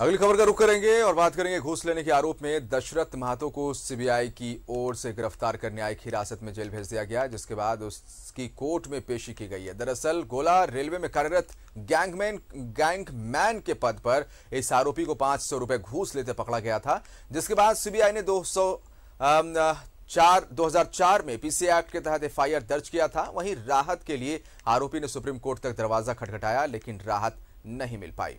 अगली खबर का रुख करेंगे और बात करेंगे घूस लेने के आरोप में दशरथ महतो को सीबीआई की ओर से गिरफ़्तार कर न्यायिक हिरासत में जेल भेज दिया गया, जिसके बाद उसकी कोर्ट में पेशी की गई है। दरअसल, गोला रेलवे में कार्यरत गैंगमैन गैंगमैन के पद पर इस आरोपी को पाँच सौ रुपए घूस लेते पकड़ा गया था, जिसके बाद सीबीआई ने दो सौ चार 2004 में पीसी एक्ट के तहत एफआईआर दर्ज किया था। वहीं राहत के लिए आरोपी ने सुप्रीम कोर्ट तक दरवाज़ा खटखटाया, लेकिन राहत नहीं मिल पाई।